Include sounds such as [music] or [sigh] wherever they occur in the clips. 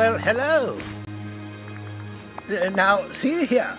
Well, hello. Uh, now, see here.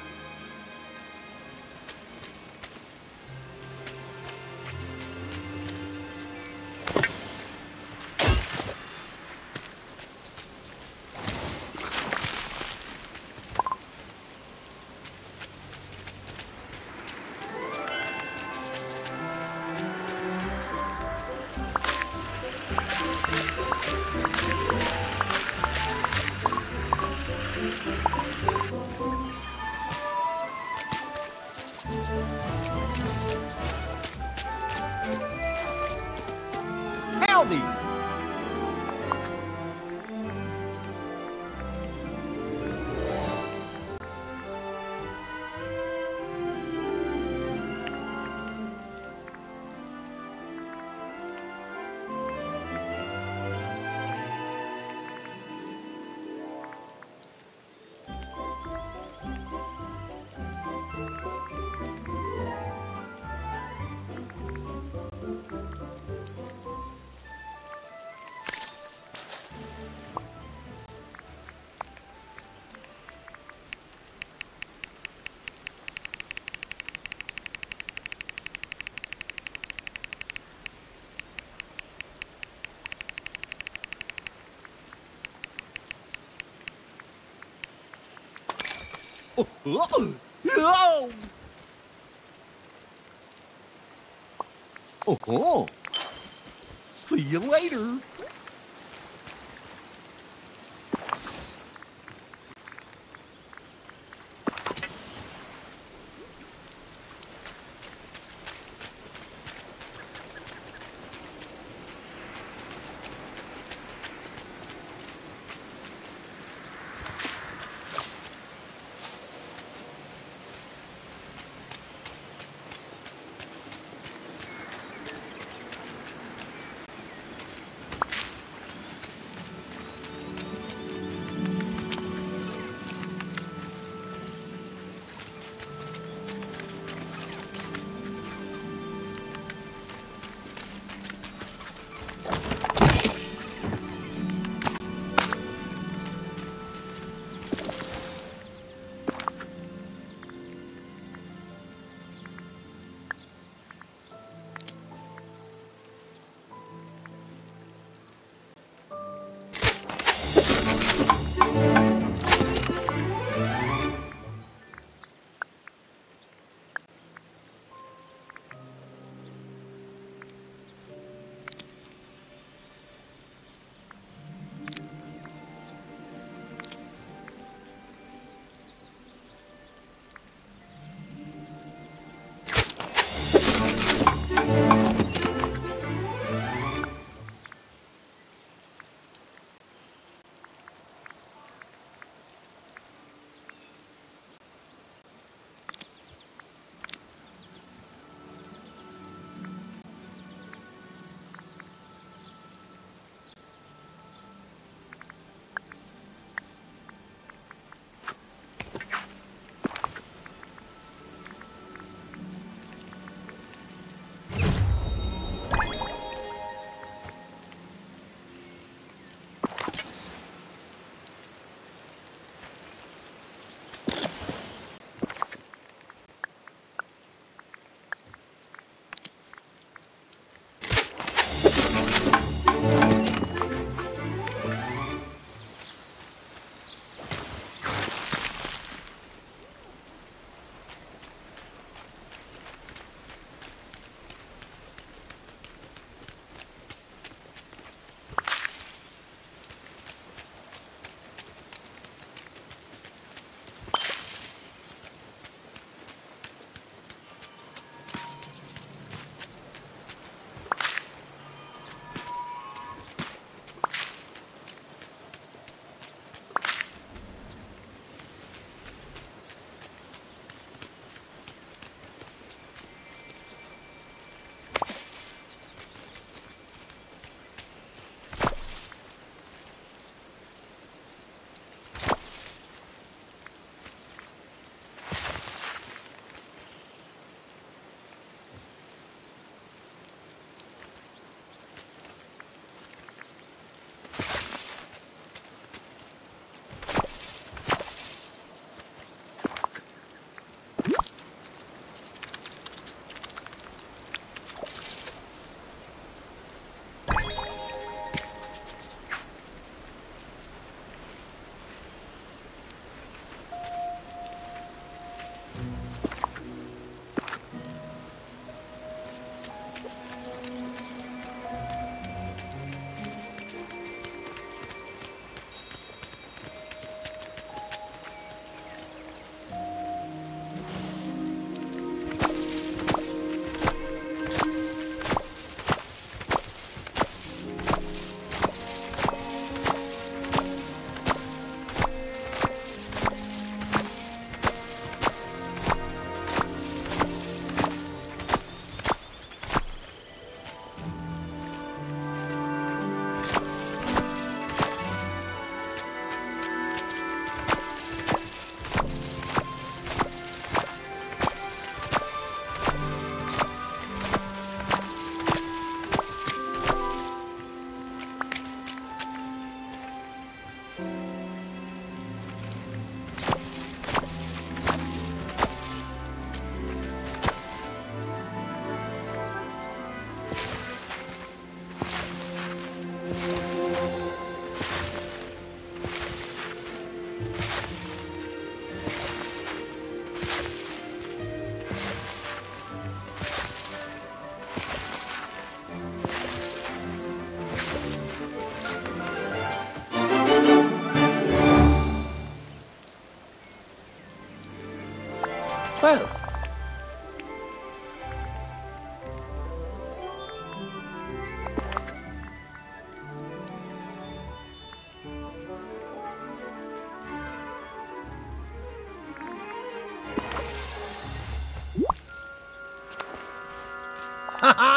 Oh, oh, oh. See you later.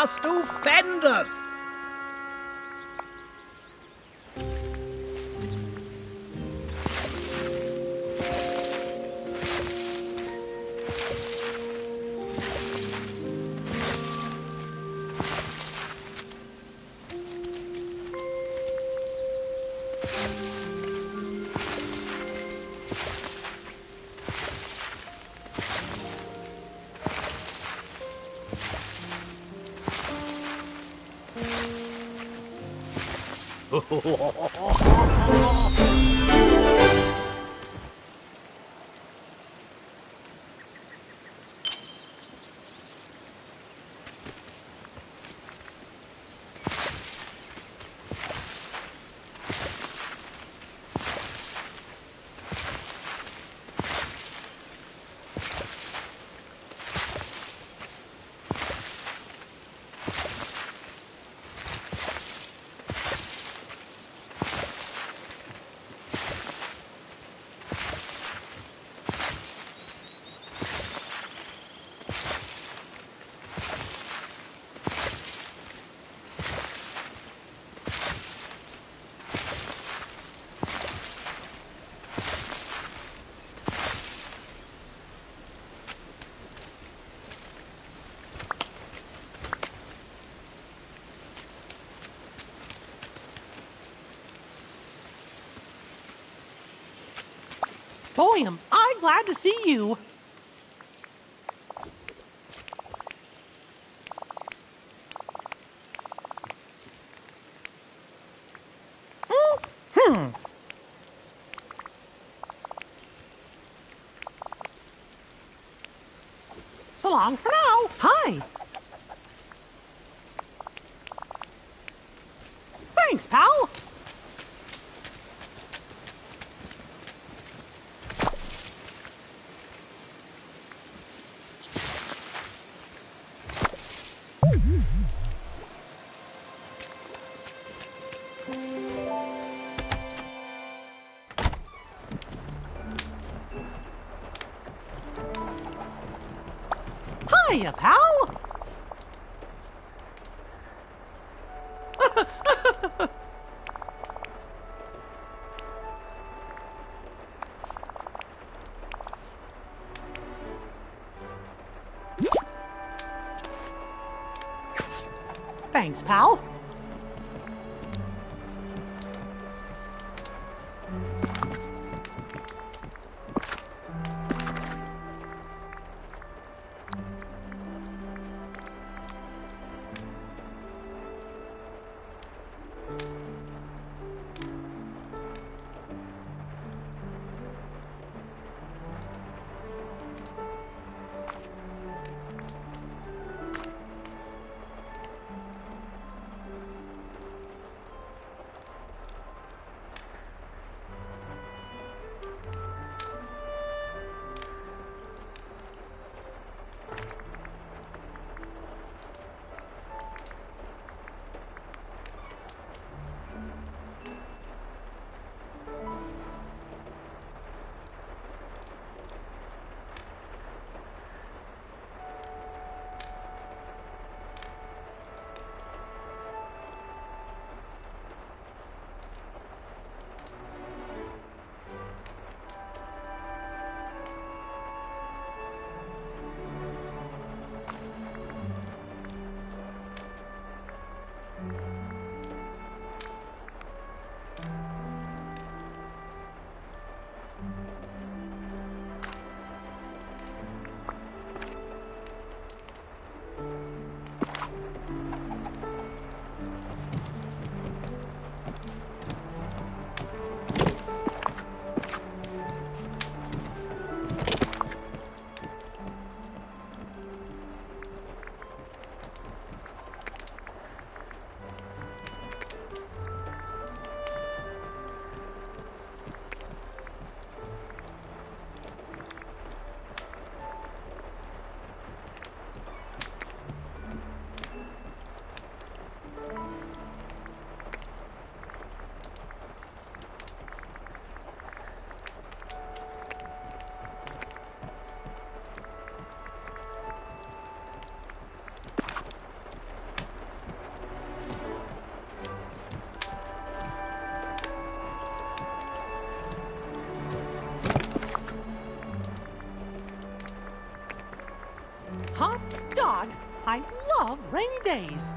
Stupendous! Oh. Boy, am I glad to see you. Pal. [laughs] Thanks, pal. Days.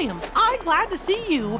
Boy, am glad to see you.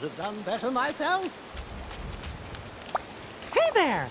Couldn't have done better myself. Hey there!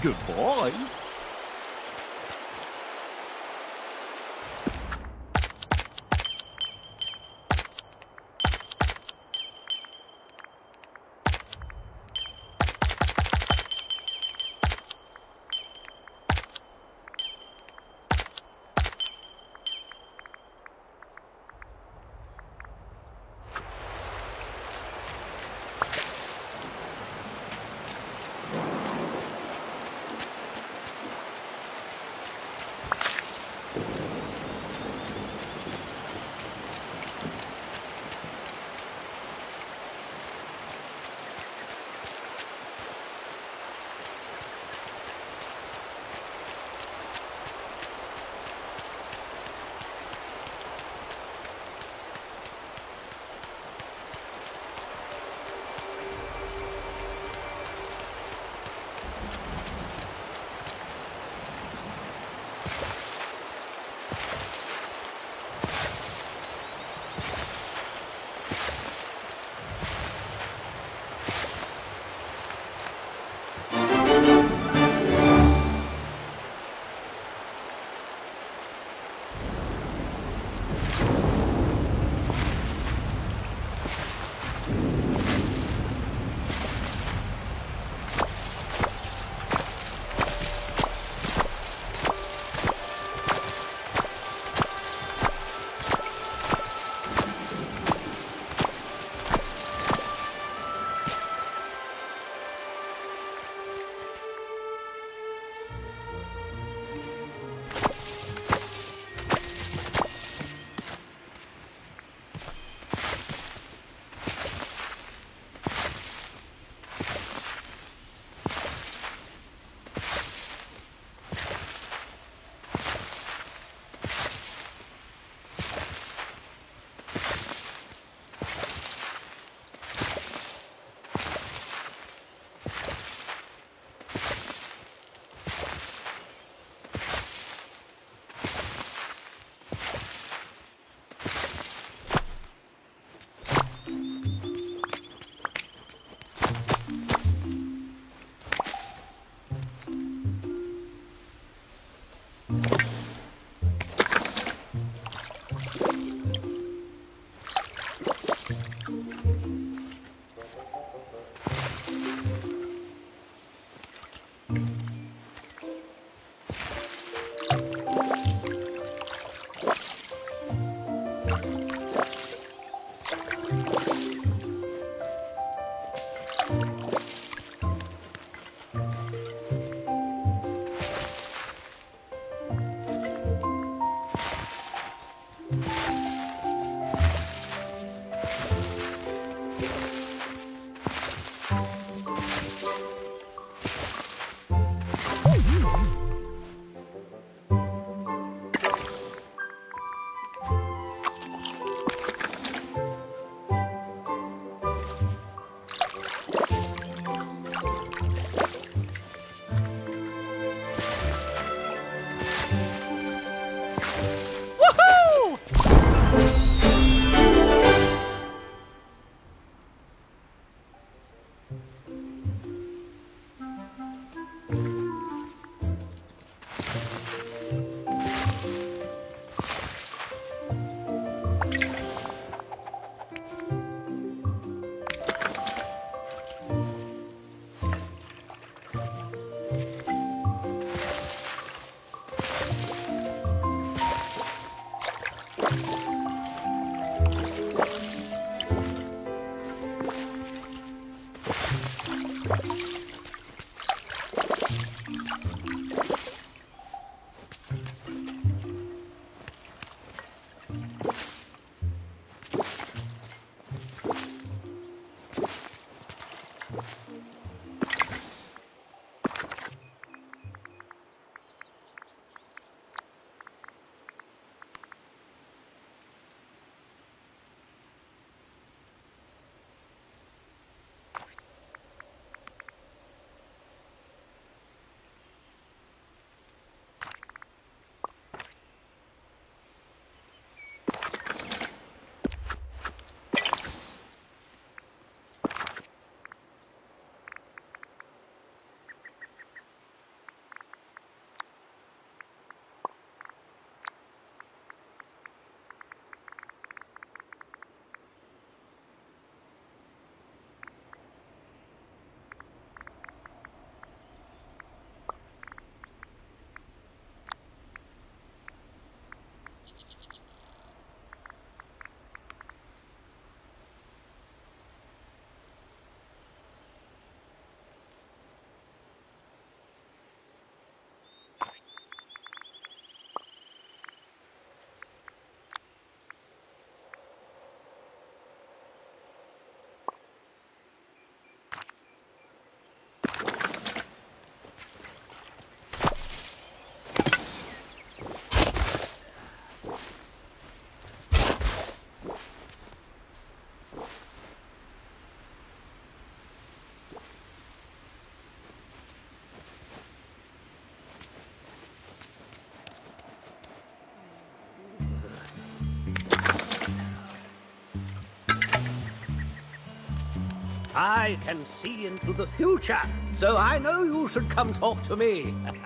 Goodbye. I can see into the future, so I know you should come talk to me. [laughs]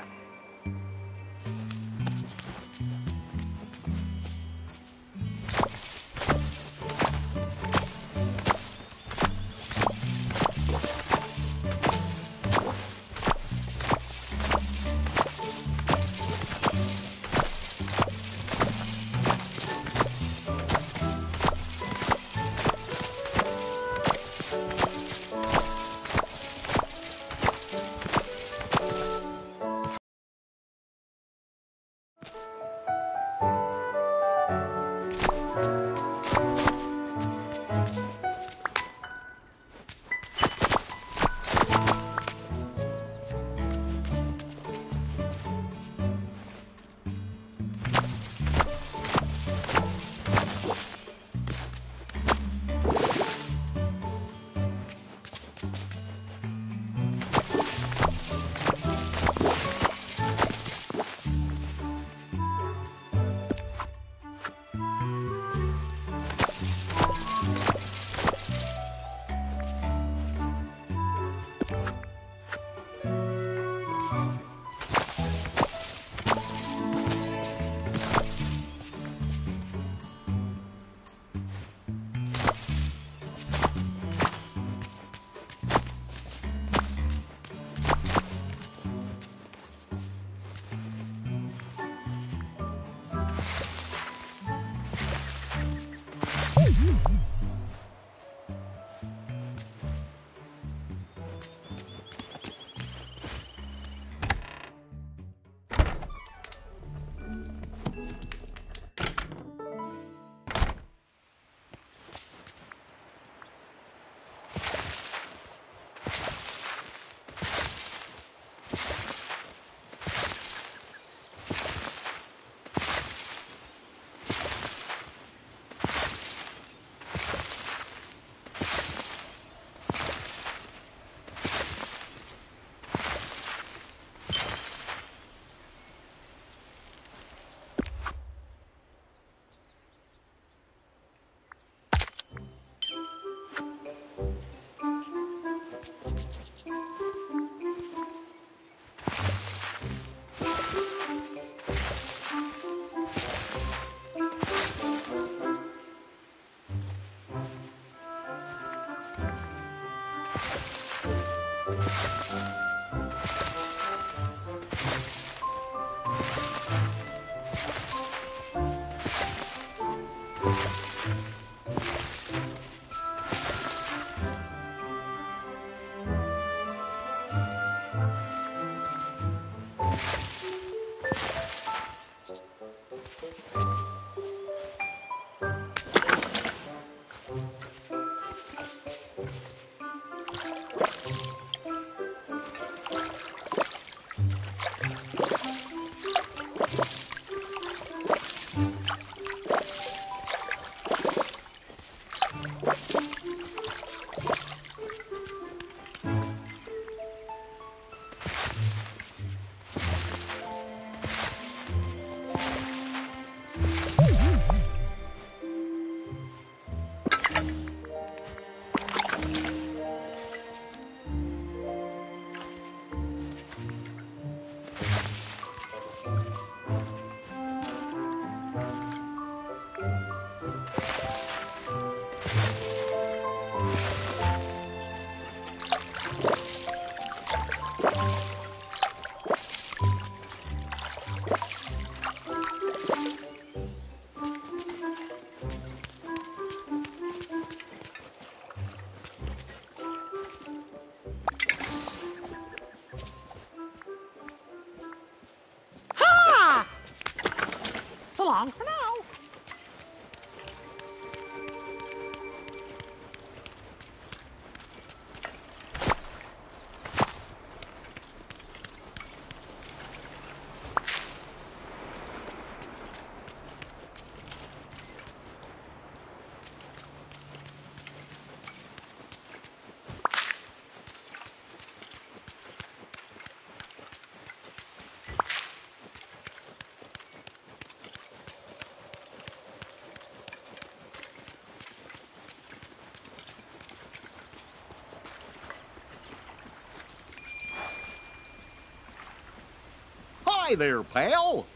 there, pal.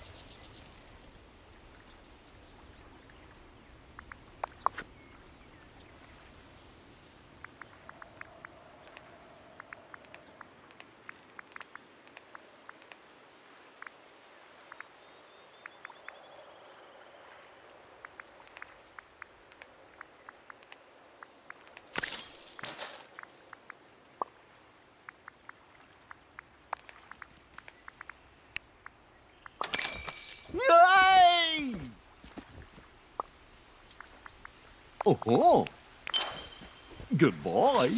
Oh, goodbye.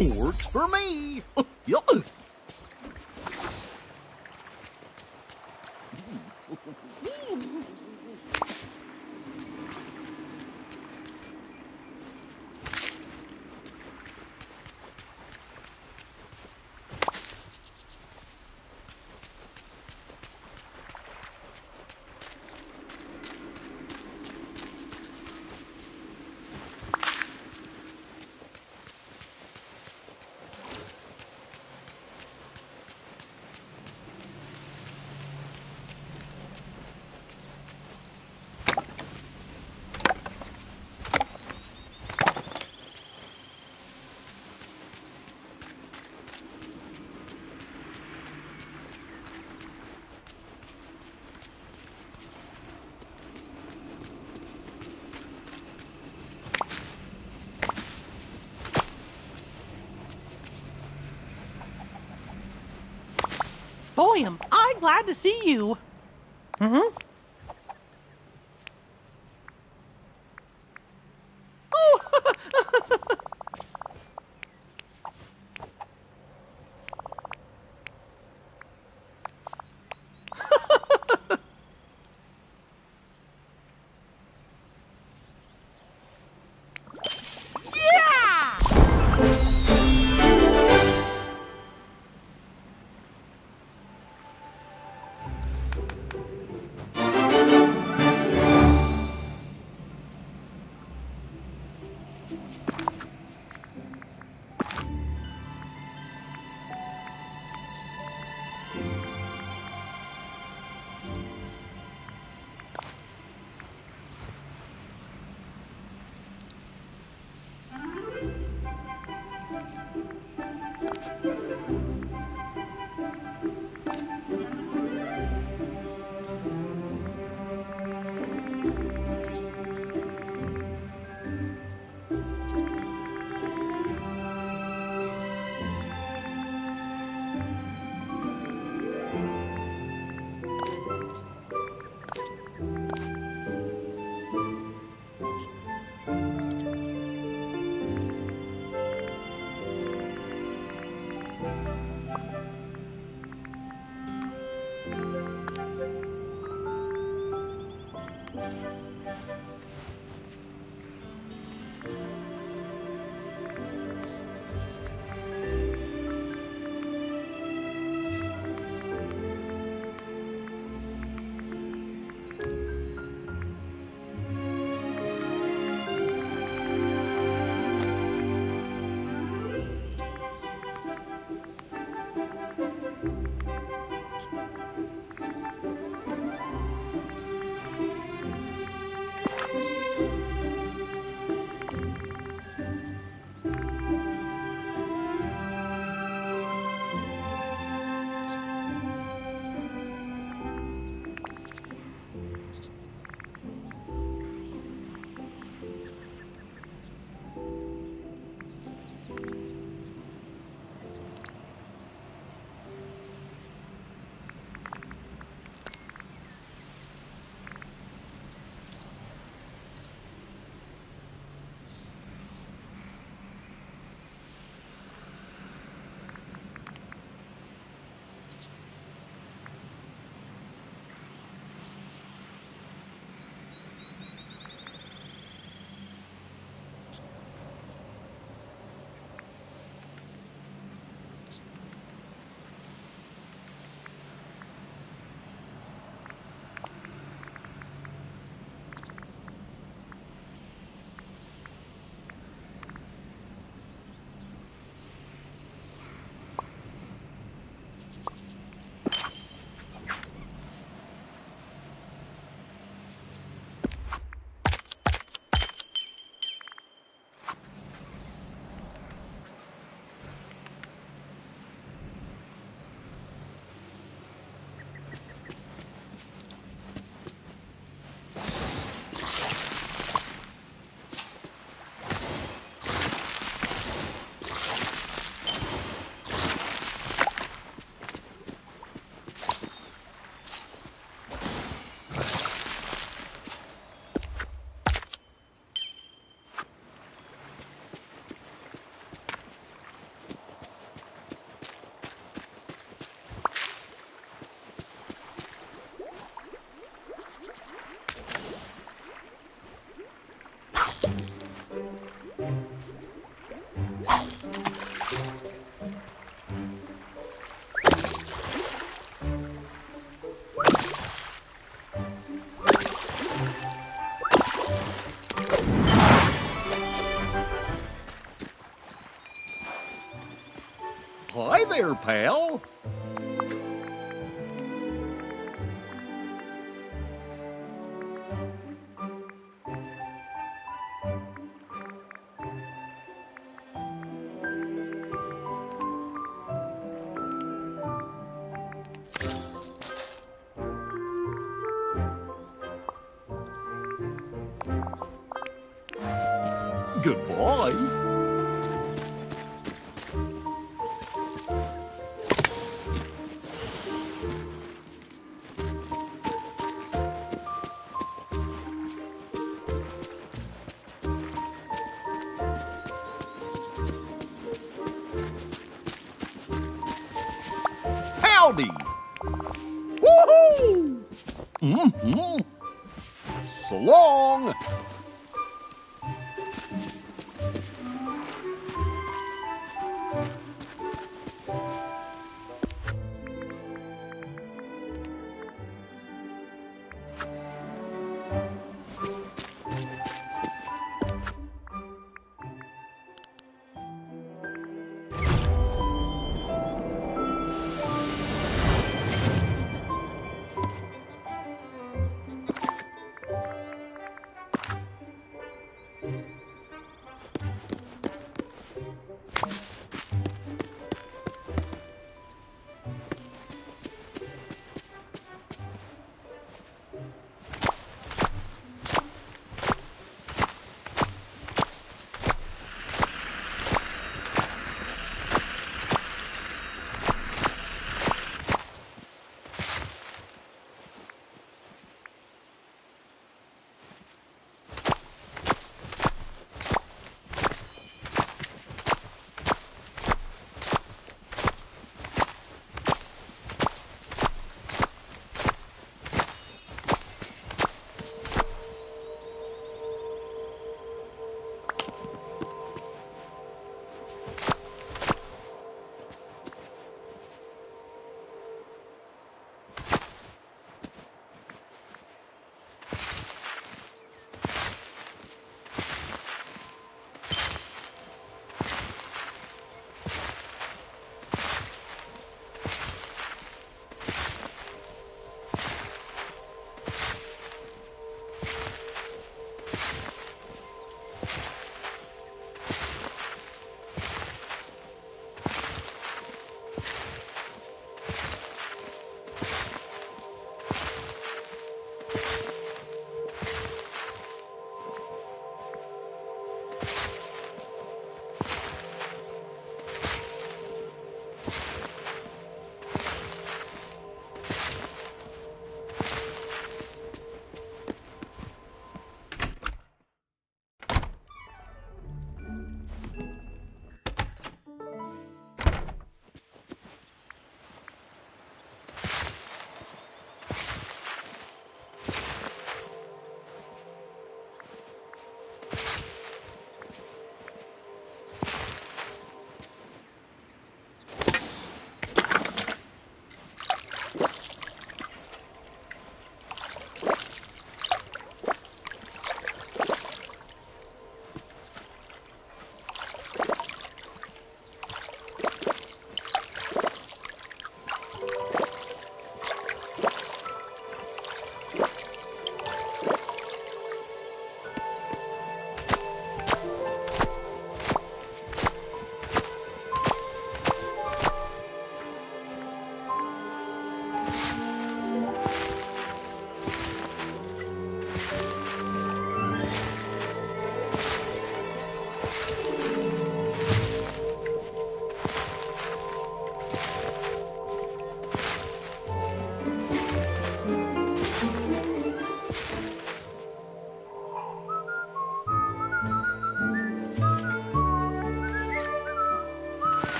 Works for me. [laughs] Yup. Boy, am I glad to see you.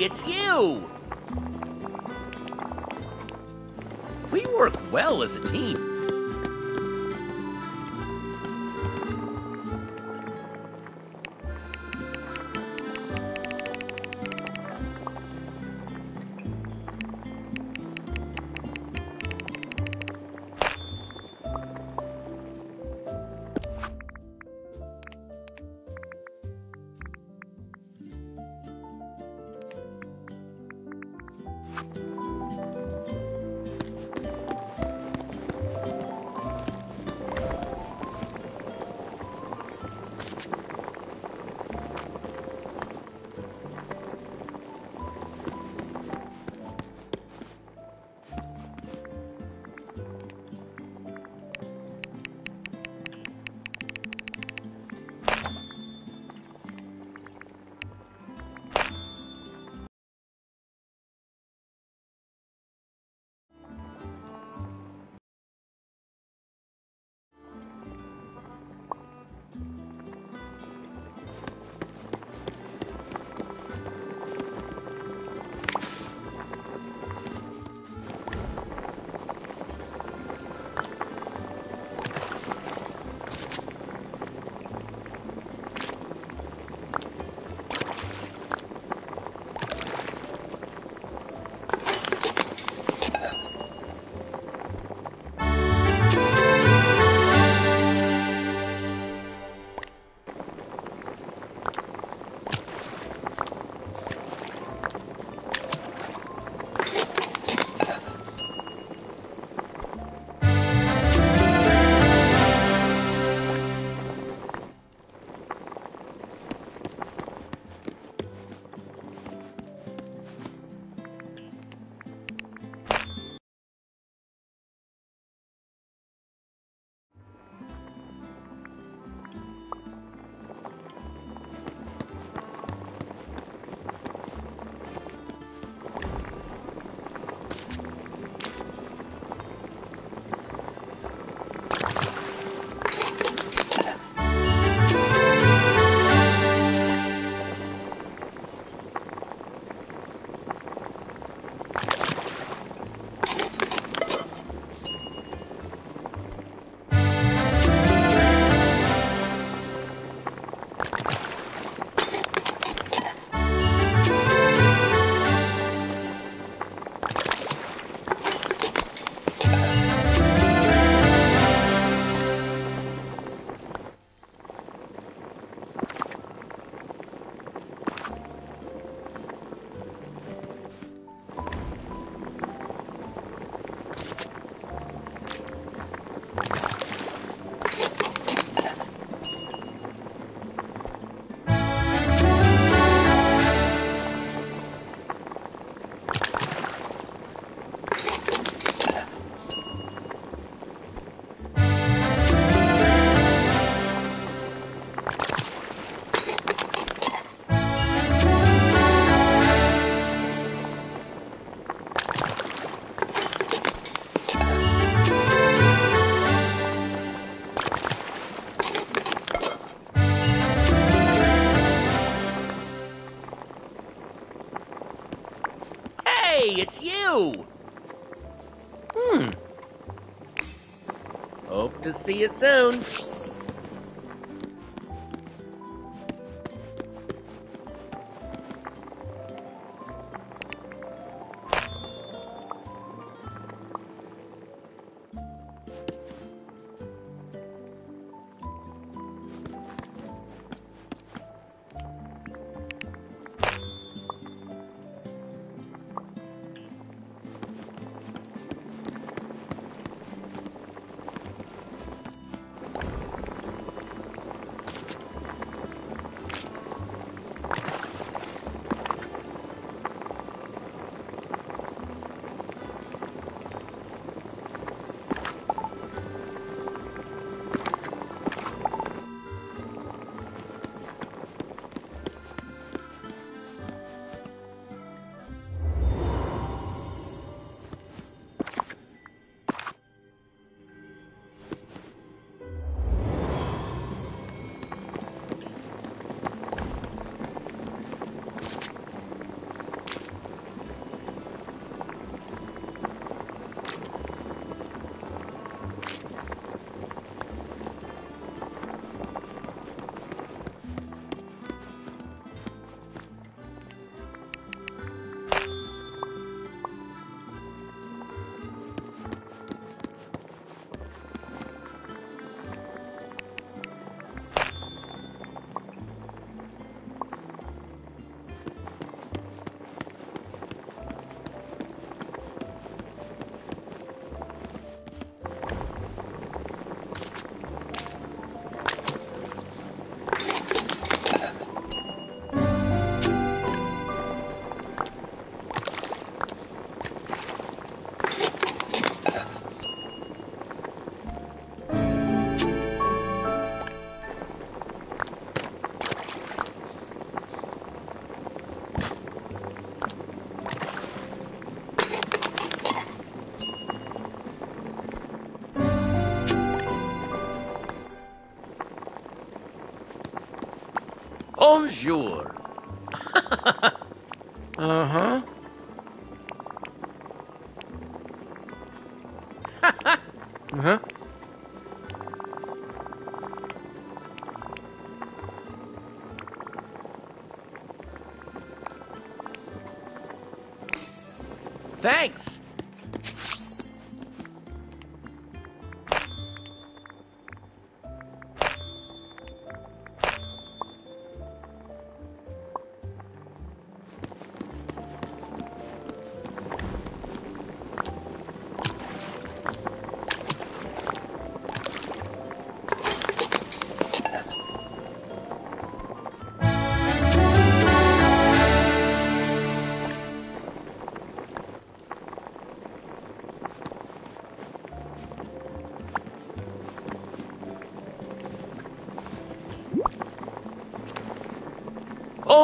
It's you! We work well as a team. See you soon. Bonjour. [laughs] Uh-huh.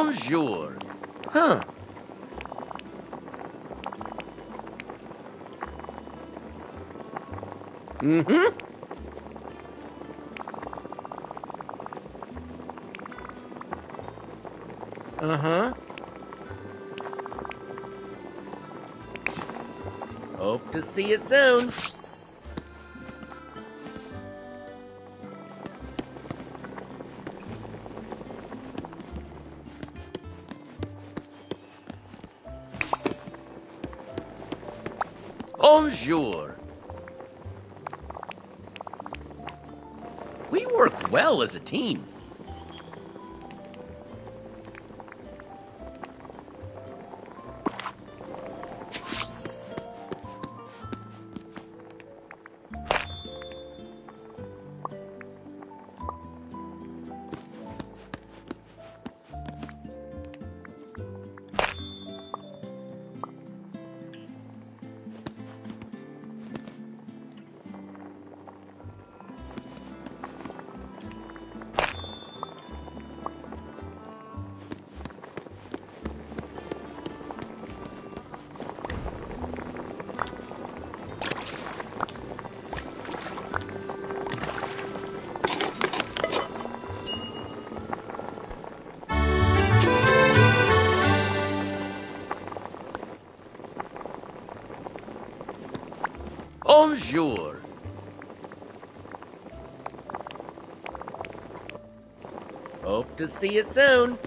Bonjour. Huh. Mm-hmm. Uh-huh. Hope to see you soon. Well as a team. Bonjour. Hope to see you soon.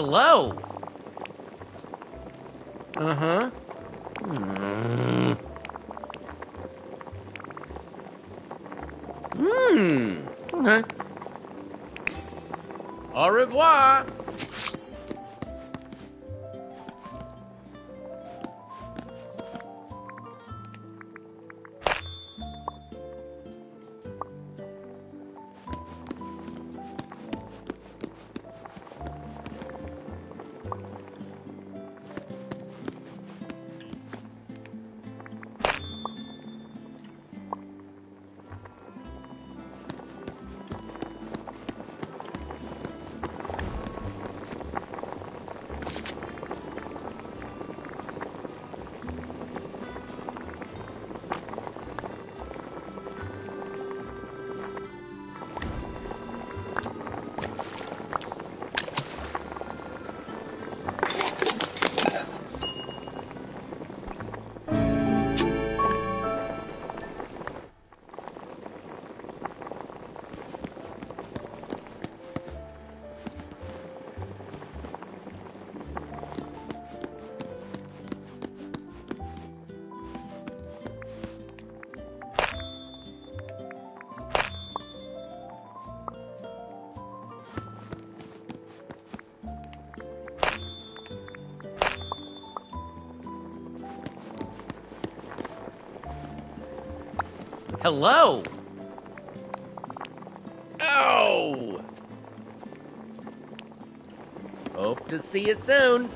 Hello. Uh-huh. Hmm. Okay. Au revoir. Hello. Oh. Hope to see you soon.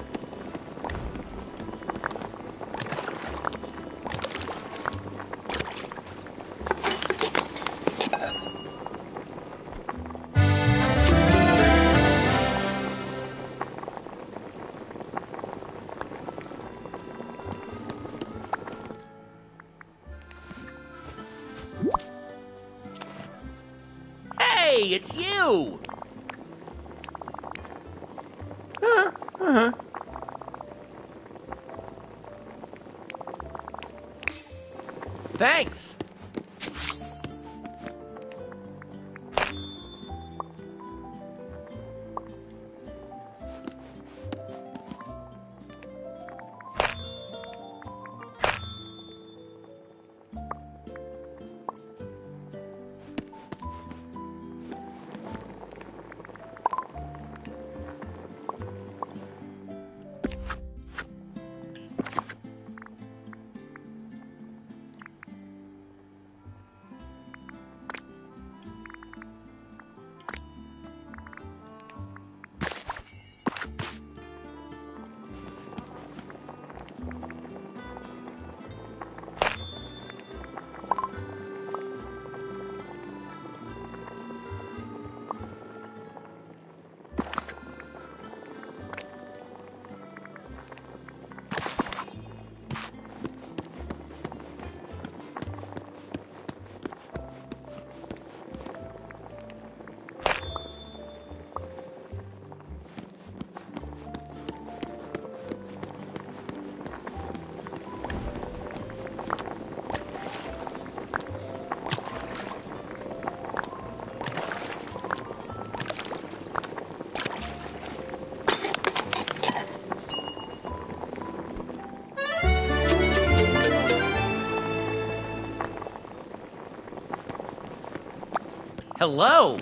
Hello!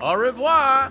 Au revoir!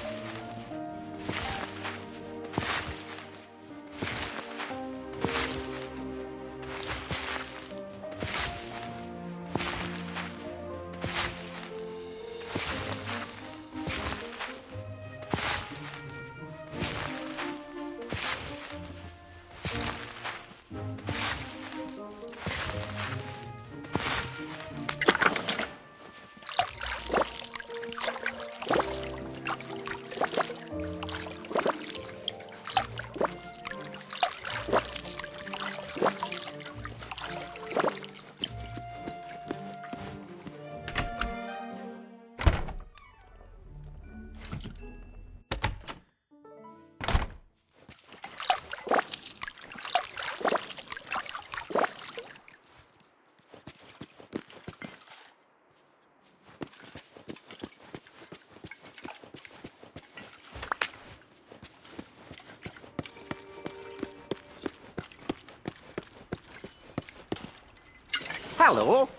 Hello.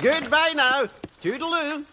Goodbye now. Toodaloo.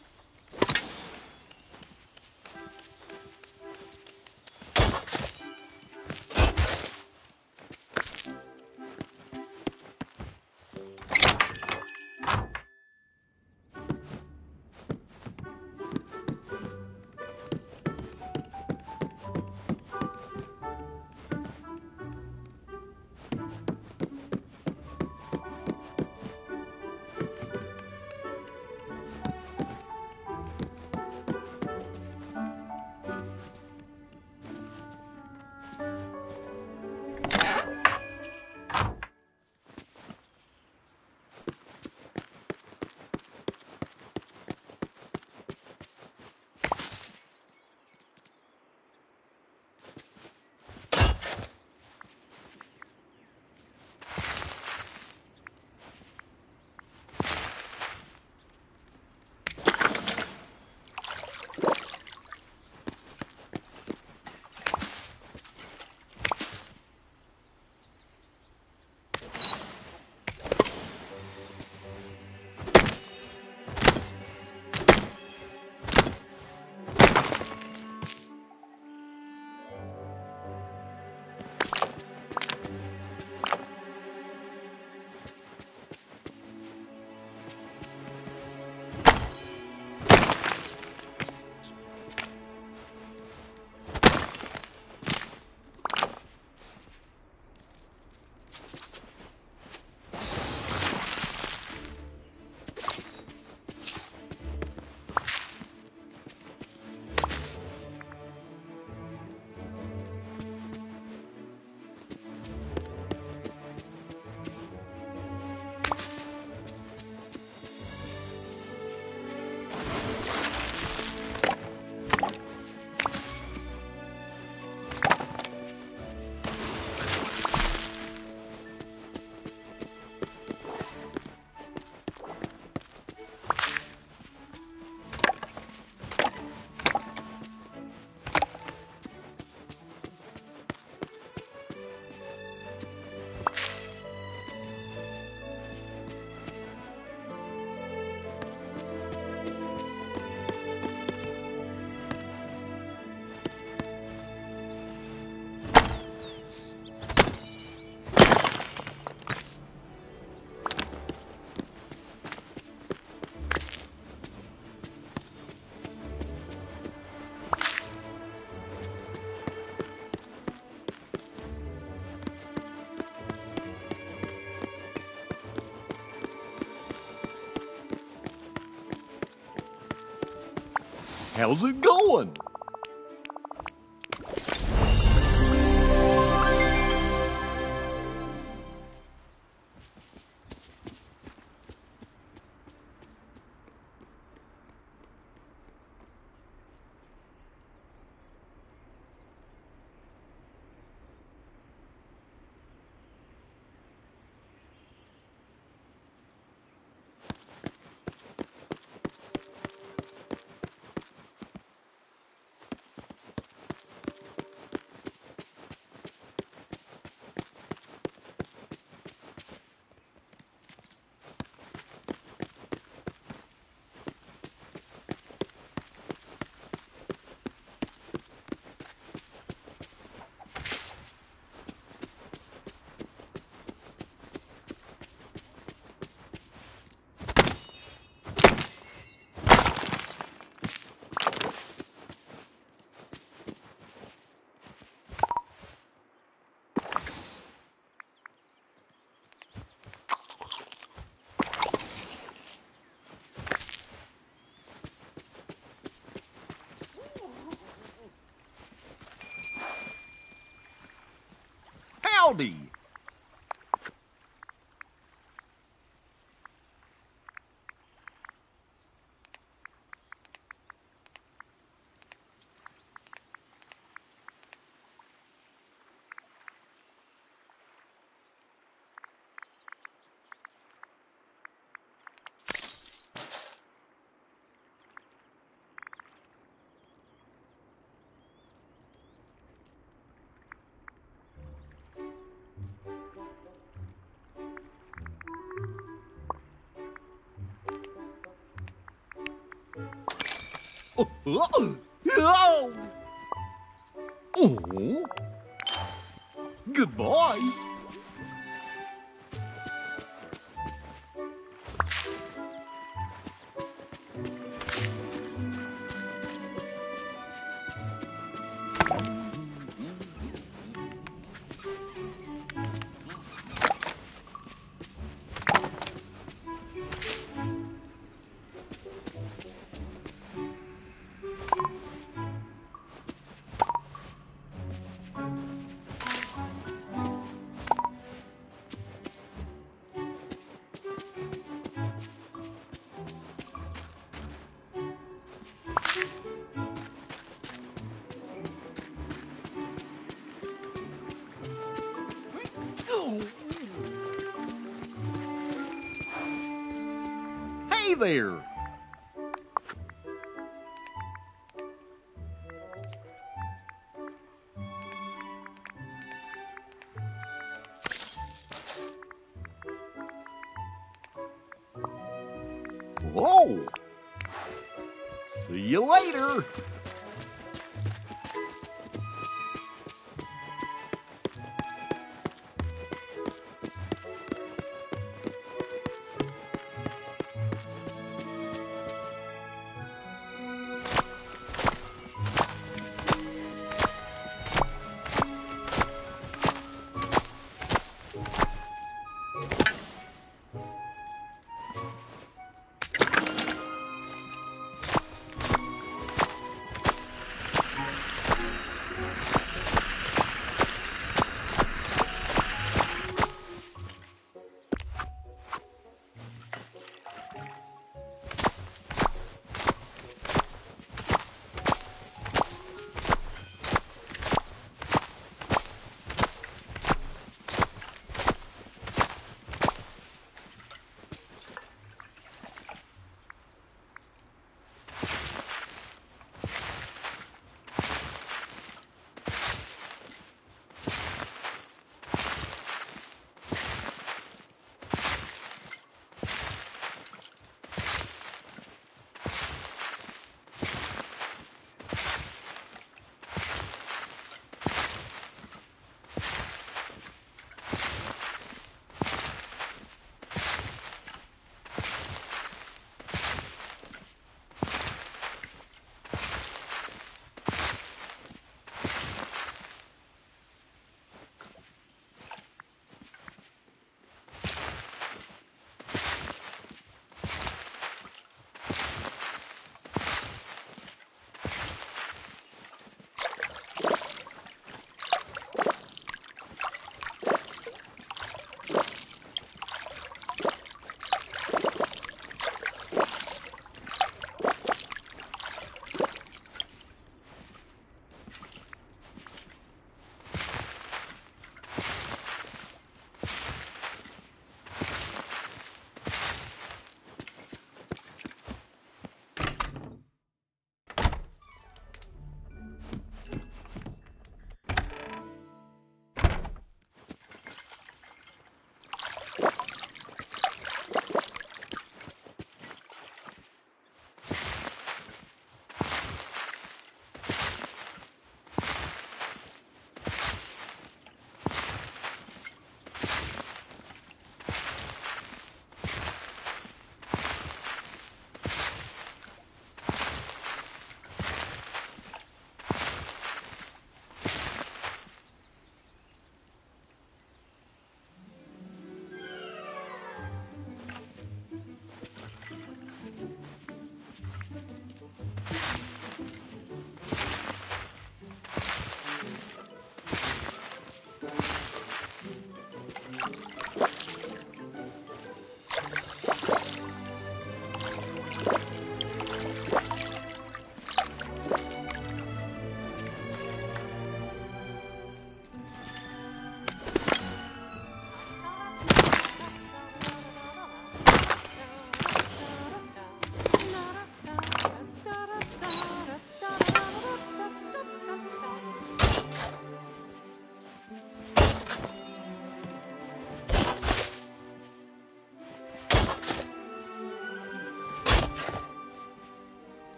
How's it going? Howdy! Goodbye.